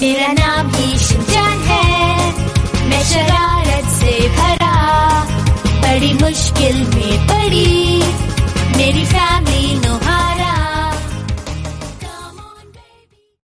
मेरा नाम ही शिवजान है। मैं शरारत से भरा बड़ी मुश्किल में पड़ी।